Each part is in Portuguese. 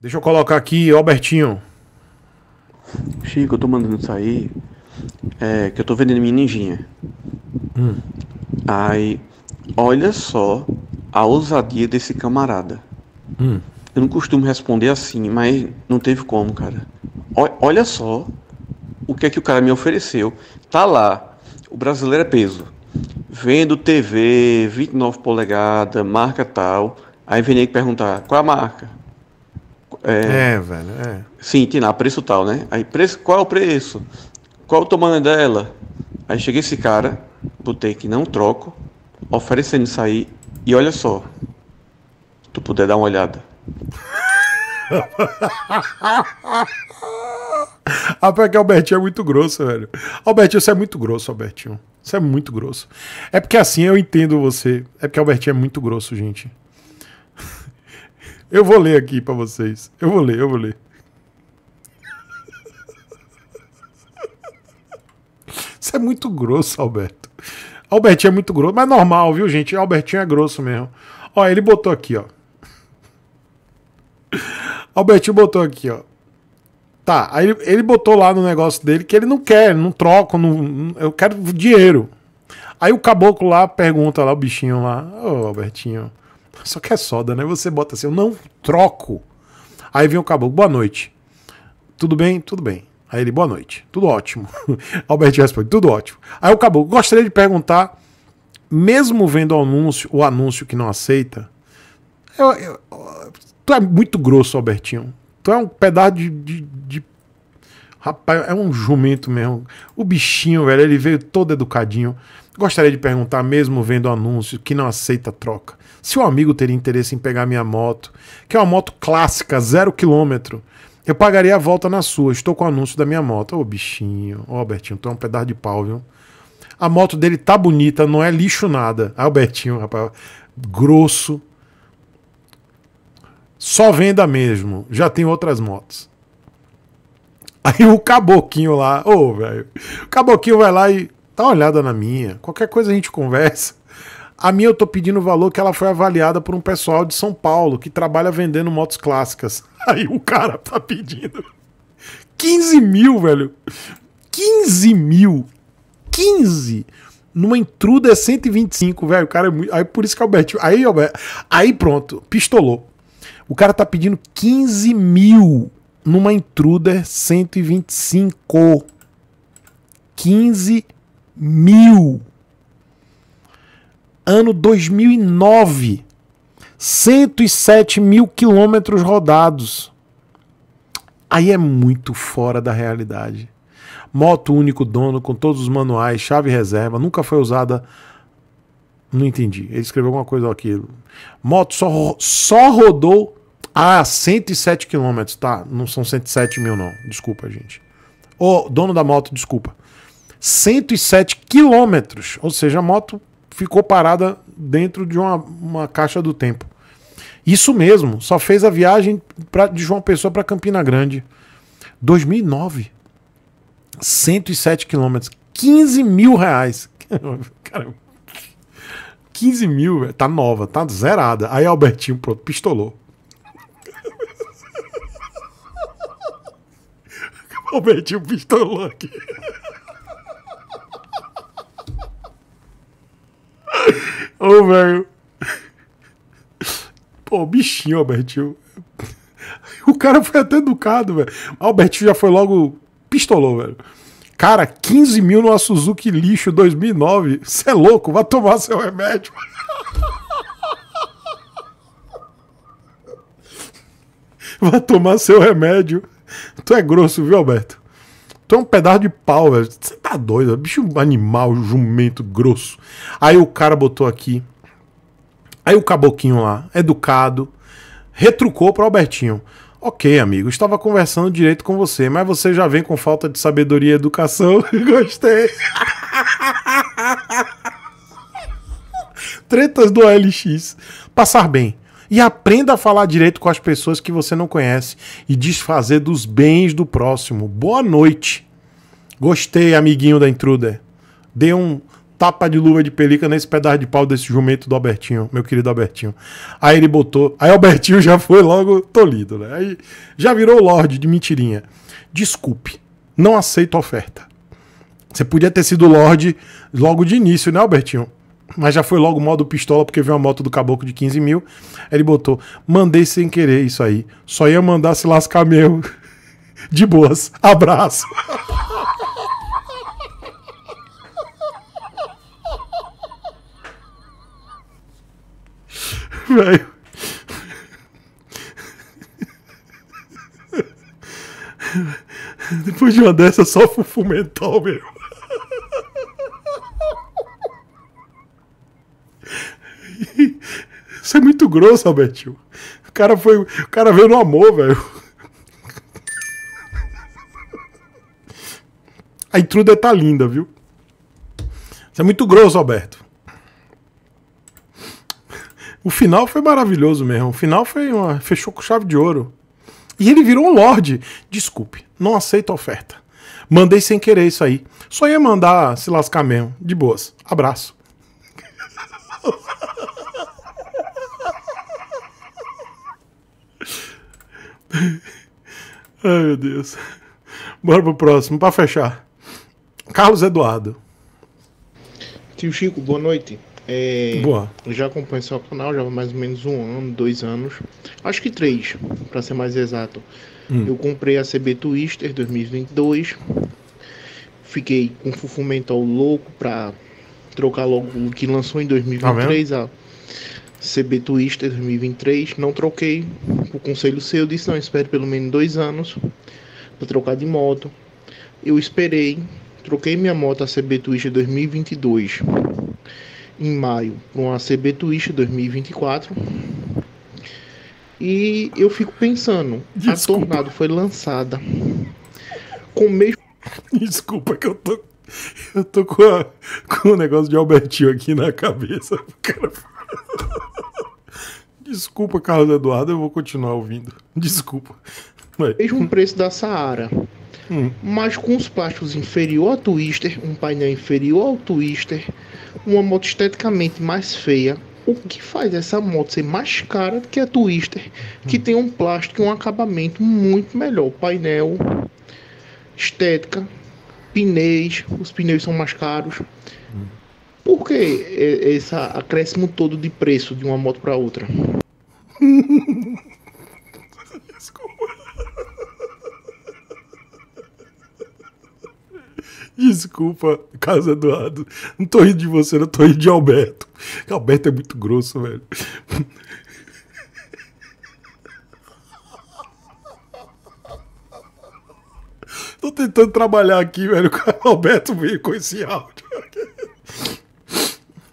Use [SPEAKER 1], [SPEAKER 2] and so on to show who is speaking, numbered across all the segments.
[SPEAKER 1] Deixa eu colocar aqui, Albertinho.
[SPEAKER 2] Chico, eu tô mandando sair. É, que eu tô vendendo minha ninjinha.
[SPEAKER 1] Hum.
[SPEAKER 2] Aí, olha só a ousadia desse camarada.
[SPEAKER 1] Hum.
[SPEAKER 2] Eu não costumo responder assim, mas não teve como, cara. O- olha só o que é que o cara me ofereceu. Tá lá, o brasileiro é peso. Vendo TV, 29 polegadas, marca tal. Aí vem ele perguntar, qual a marca?
[SPEAKER 1] É, velho, é.
[SPEAKER 2] Sim, lá, preço tal, né? Aí, preço, qual é o preço? Qual o tamanho dela? Aí chega esse cara, botei que não troco, oferecendo isso aí, e olha só. Se tu puder dar uma olhada.
[SPEAKER 1] Ah, porque Albertinho é muito grosso, velho. Albertinho, você é muito grosso, Albertinho. Você é muito grosso. É porque assim eu entendo você. É porque Albertinho é muito grosso, gente. Eu vou ler aqui pra vocês. Eu vou ler, eu vou ler. Você é muito grosso, Alberto. Albertinho é muito grosso, mas normal, viu, gente? Albertinho é grosso mesmo. Ó, ele botou aqui, ó. Albertinho botou aqui, ó. Tá, aí ele, botou lá no negócio dele que ele não quer, não troca, não, não- eu quero dinheiro. Aí o caboclo lá pergunta lá, o bichinho lá, ô Albertinho, só quer soda, né? Você bota assim, eu não troco. Aí vem o caboclo, boa noite. Tudo bem? Tudo bem. Aí ele, boa noite. Tudo ótimo. Albertinho responde, tudo ótimo. Aí o caboclo, gostaria de perguntar, mesmo vendo o anúncio, o anúncio que não aceita, eu- eu- tu é muito grosso, Albertinho. Tu é um pedaço de, de- de- Rapaz, é um jumento mesmo. O bichinho, velho, ele veio todo educadinho. Gostaria de perguntar, mesmo vendo o anúncio, que não aceita troca. Se o amigo teria interesse em pegar minha moto, que é uma moto clássica, zero quilômetro, eu pagaria a volta na sua. Estou com o anúncio da minha moto. Ô, bichinho, ô, Albertinho, tu é um pedaço de pau, viu? A moto dele tá bonita, não é lixo nada. Albertinho, rapaz, grosso. Só venda mesmo. Já tem outras motos. Aí o caboquinho lá, ô, velho. O caboquinho vai lá e dá uma olhada na minha. Qualquer coisa a gente conversa. A minha eu tô pedindo o valor que ela foi avaliada por um pessoal de São Paulo que trabalha vendendo motos clássicas. Aí o cara tá pedindo 15 mil, velho. 15 mil. 15 numa intruda é 125, velho. O cara é muito. Aí por isso que Albertinho. Aí, Alberto, aí pronto, pistolou. O cara tá pedindo 15 mil numa intruder 125. 15 mil. Ano 2009. 107 mil quilômetros rodados. Aí é muito fora da realidade. Moto único dono, com todos os manuais, chave reserva, nunca foi usada. Não entendi. Ele escreveu alguma coisa aqui. Moto só, só rodou a 107 km, tá? Não são 107 mil, não. Desculpa, gente. Ô, dono da moto, desculpa. 107 quilômetros. Ou seja, a moto ficou parada dentro de uma, uma caixa do tempo. Isso mesmo, só fez a viagem pra, de João Pessoa para Campina Grande. 2009. 107 quilômetros. 15 mil reais. Cara, 15 mil. Tá nova, tá zerada. Aí Albertinho, pronto, pistolou. Albertinho pistolou aqui. Ô, velho. Pô, bichinho, Albertinho. O cara foi até educado, velho. Albertinho já foi logo. Pistolou, velho. Cara, 15 mil numa Suzuki lixo 2009. Você é louco? Vai tomar seu remédio. Vai tomar seu remédio. Tu é grosso, viu, Alberto? Tu é um pedaço de pau, velho. Você tá doido, bicho animal, jumento grosso. Aí o cara botou aqui. Aí o caboquinho lá, educado, retrucou pro Albertinho. Ok, amigo, estava conversando direito com você, mas você já vem com falta de sabedoria e educação. Gostei. Tretas do OLX. Passar bem. E aprenda a falar direito com as pessoas que você não conhece e desfazer dos bens do próximo. Boa noite. Gostei, amiguinho da Intruder. Dê um, tapa de luva de pelica nesse pedaço de pau desse jumento do Albertinho, meu querido Albertinho. Aí ele botou. Aí Albertinho já foi logo tolido, né? Aí já virou Lorde de mentirinha. Desculpe, não aceito oferta. Você podia ter sido Lorde logo de início, né, Albertinho? Mas já foi logo modo pistola, porque veio uma moto do caboclo de 15 mil. Ele botou: mandei sem querer isso aí. Só ia mandar se lascar mesmo. De boas. Abraço. Velho. Depois de uma dessa, só fufu mental mesmo. Isso é muito grosso, Albertinho. O cara foi. O cara veio no amor, velho. A intruda tá linda, viu? Isso é muito grosso, Alberto. O final foi maravilhoso mesmo. O final foi uma. Fechou com chave de ouro. E ele virou um Lorde. Desculpe, não aceito a oferta. Mandei sem querer isso aí. Só ia mandar se lascar mesmo. De boas. Abraço. Ai, meu Deus. Bora pro próximo, para fechar. Carlos Eduardo.
[SPEAKER 3] Tio Chico, boa noite. É,
[SPEAKER 1] Boa.
[SPEAKER 3] Já acompanho seu canal já há mais ou menos um ano, dois anos. Acho que três, para ser mais exato.
[SPEAKER 1] Hum.
[SPEAKER 3] Eu comprei a CB Twister 2022. Fiquei com Fufu Mental louco pra trocar logo o que lançou em 2023, a CB Twister 2023. Não troquei. O conselho seu disse: não, espere pelo menos dois anos para trocar de moto. Eu esperei, troquei minha moto a CB Twister 2022 em maio para uma CB Twist 2024. E eu fico pensando,
[SPEAKER 1] Desculpa.
[SPEAKER 3] a Tornado foi lançada com o mesmo
[SPEAKER 1] Desculpa que eu tô. Eu tô com, a, com o negócio de Albertinho aqui na cabeça. Cara. Desculpa, Carlos Eduardo, eu vou continuar ouvindo. Desculpa.
[SPEAKER 3] Mesmo preço da Saara,
[SPEAKER 1] Hum.
[SPEAKER 3] mas com os plásticos inferior ao Twister, um painel inferior ao Twister, uma moto esteticamente mais feia. O que faz essa moto ser mais cara do que a Twister, que tem um plástico e um acabamento muito melhor. Painel, estética, pneus, os pneus são mais caros. Por que e- esse acréscimo todo de preço de uma moto para outra?
[SPEAKER 1] Desculpa, Carlos Eduardo. Não tô rindo de você, não tô rindo de Alberto. Alberto é muito grosso, velho. Tô tentando trabalhar aqui, velho. O Alberto veio com esse áudio.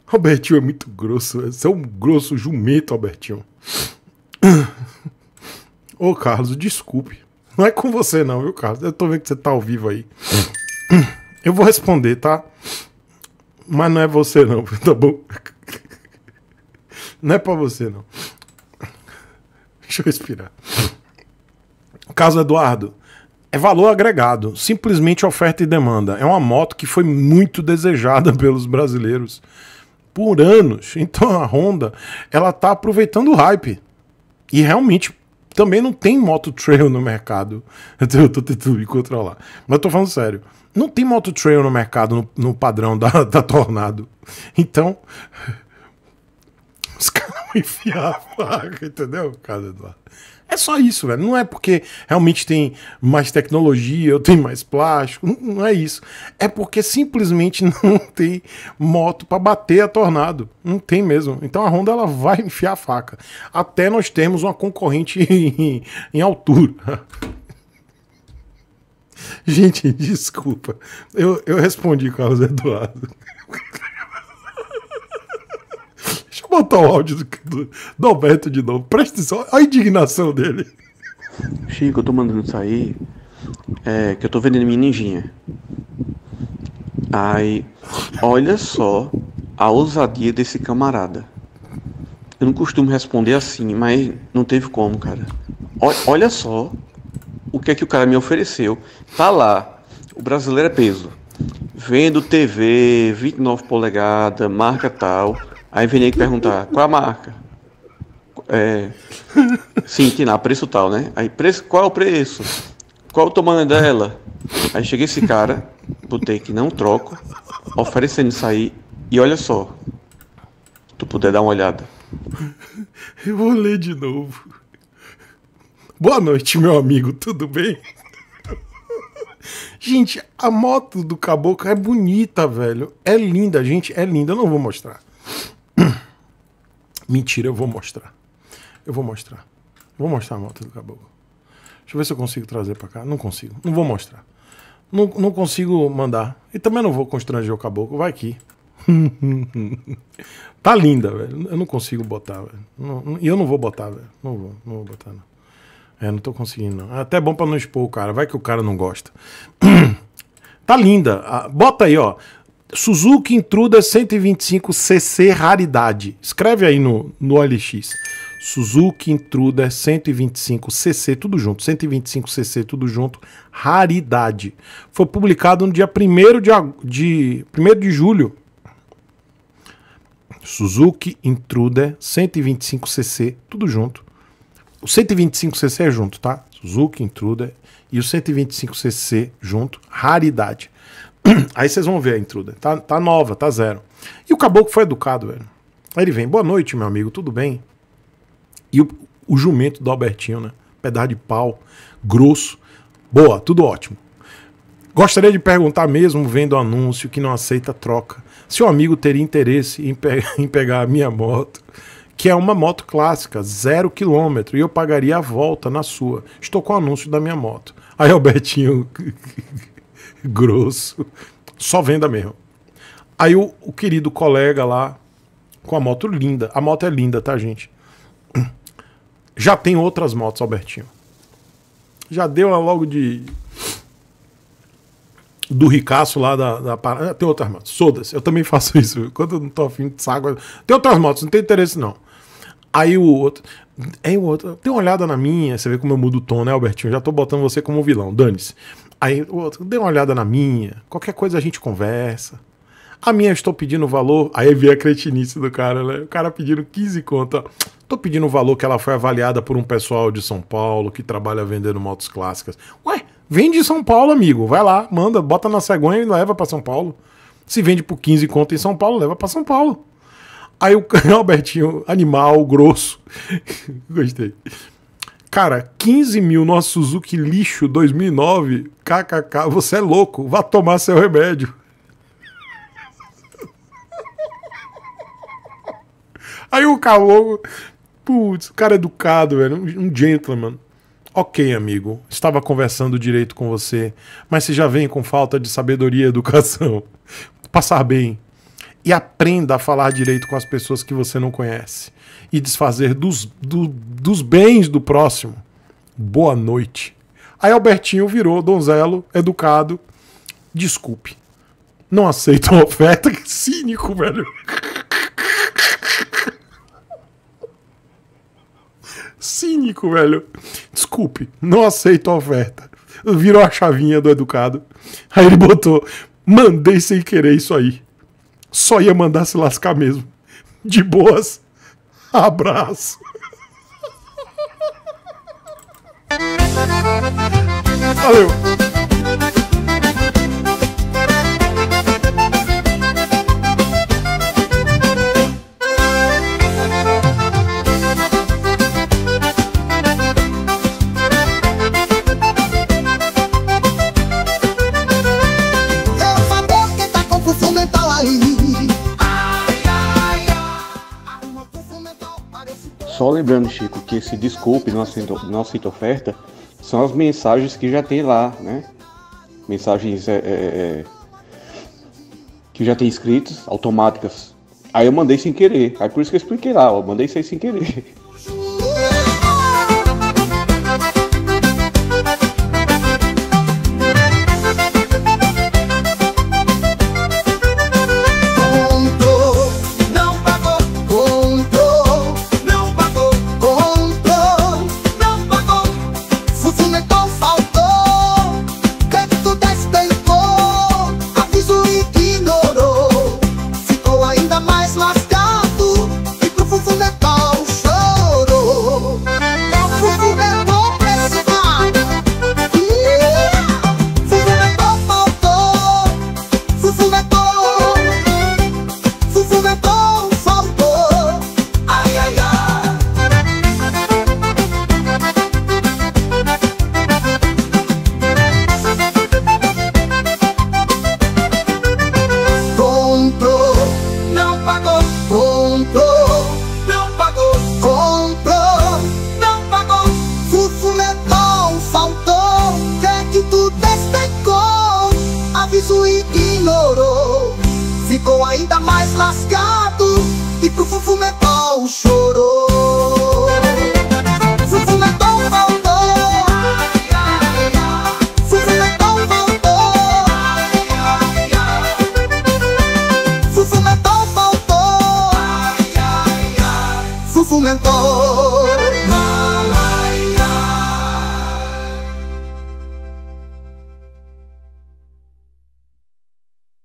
[SPEAKER 1] Albertinho é muito grosso. Você é um grosso jumento, Albertinho. Ô, Carlos, desculpe. Não é com você, não, viu, Carlos? Eu tô vendo que você tá ao vivo aí. Eu vou responder, tá? Mas não é você, não, tá bom? Não é pra você, não. Deixa eu respirar. Caso Eduardo, é valor agregado, simplesmente oferta e demanda. É uma moto que foi muito desejada pelos brasileiros por anos. Então a Honda, ela tá aproveitando o hype. E realmente também não tem moto trail no mercado. Eu tô, tentando me controlar. Mas eu tô falando sério. Não tem moto trail no mercado no, no padrão da, da Tornado. Então. Os caras vão enfiar a faca, entendeu, cara Eduardo? É só isso, velho. Não é porque realmente tem mais tecnologia ou tem mais plástico. Não, é isso. É porque simplesmente não tem moto para bater a Tornado. Não tem mesmo. Então a Honda ela vai enfiar a faca. Até nós termos uma concorrente em, em altura. Gente, desculpa. Eu, eu respondi, Carlos Eduardo. Botar o áudio do, do, do Alberto de novo. Presta atenção. A indignação dele.
[SPEAKER 2] Chico, eu tô mandando sair. É, que eu tô vendendo minha ninjinha. Aí, olha só a ousadia desse camarada. Eu não costumo responder assim, mas não teve como, cara. O- olha só o que é que o cara me ofereceu. Tá lá, o brasileiro é peso. vendo TV 29 polegadas, marca tal. Aí vem que perguntar, qual a marca? É, sim, Tina, preço tal, né? Aí, preço, qual é o preço? Qual o tamanho dela? Aí chega esse cara, botei que não troco, oferecendo aí, e olha só, tu puder dar uma olhada.
[SPEAKER 1] Eu vou ler de novo. Boa noite, meu amigo, tudo bem? Gente, a moto do caboclo é bonita, velho. É linda, gente, é linda. Eu não vou mostrar. Mentira, eu vou mostrar. Eu vou mostrar. Vou mostrar a moto do caboclo. Deixa eu ver se eu consigo trazer pra cá. Não consigo. Não vou mostrar. Não, não consigo mandar. E também não vou constranger o caboclo. Vai aqui. tá linda, velho. Eu não consigo botar, velho. E eu não vou botar, velho. Não vou, não vou botar, não. É, não tô conseguindo, não. É até bom pra não expor o cara. Vai que o cara não gosta. tá linda. Ah, bota aí, ó. Suzuki Intruder 125cc raridade. Escreve aí no, no OLX. Suzuki Intruder 125cc, tudo junto. 125cc, tudo junto. Raridade. Foi publicado no dia 1 de, de, 1 de julho. Suzuki Intruder 125cc, tudo junto. O 125cc é junto, tá? Suzuki Intruder e o 125cc junto. Raridade. Aí vocês vão ver a Intruder. Tá, tá nova, tá zero. E o caboclo foi educado, velho. Aí ele vem, boa noite, meu amigo, tudo bem? E o, o jumento do Albertinho, né? Pedaço de pau, grosso. Boa, tudo ótimo. Gostaria de perguntar mesmo, vendo o anúncio que não aceita troca, se o amigo teria interesse em, pe em pegar a minha moto, que é uma moto clássica, zero quilômetro, e eu pagaria a volta na sua. Estou com o anúncio da minha moto. Aí Albertinho, grosso, só venda mesmo. Aí o, o querido colega lá, com a moto linda, a moto é linda, tá, gente? Já tem outras motos, Albertinho. Já deu logo de. Do ricaço lá da, da Parada. Tem outras motos. Sodas. Eu também faço isso. Quando eu não tô afim de saco. Tem outras motos, não tem interesse não. Aí o outro. Aí o outro. Tem uma olhada na minha. Você vê como eu mudo o tom, né, Albertinho? Já tô botando você como vilão. Dane-se. Aí o outro. Dê uma olhada na minha. Qualquer coisa a gente conversa. A minha estou pedindo valor. Aí vem a cretinice do cara, né? O cara pedindo 15 conto. Estou pedindo o valor que ela foi avaliada por um pessoal de São Paulo que trabalha vendendo motos clássicas. Ué, vende São Paulo, amigo. Vai lá, manda, bota na cegonha e leva para São Paulo. Se vende por 15 conto em São Paulo, leva para São Paulo. Aí o Albertinho, animal, grosso. Gostei. Cara, 15 mil no Suzuki lixo 2009. KKK, você é louco. Vá tomar seu remédio. Aí o caboclo, putz, o cara é educado, velho, um gentleman. Ok, amigo, estava conversando direito com você, mas você já vem com falta de sabedoria e educação. Passar bem. E aprenda a falar direito com as pessoas que você não conhece. E desfazer dos, do, dos bens do próximo. Boa noite. Aí Albertinho virou donzelo, educado. Desculpe. Não aceito a oferta. Que cínico, velho. Cínico, velho. Desculpe, não aceito a oferta. Virou a chavinha do educado. Aí ele botou: mandei sem querer isso aí. Só ia mandar se lascar mesmo. De boas. Abraço. Valeu.
[SPEAKER 2] Só lembrando, Chico, que esse desculpe, não aceita, não aceita oferta, são as mensagens que já tem lá, né? Mensagens é, é, é, que já tem escritas, automáticas. Aí eu mandei sem querer. Aí por isso que eu expliquei lá, eu mandei isso aí sem querer.
[SPEAKER 3] Ficou ainda mais lascado e pro fufumetol chorou.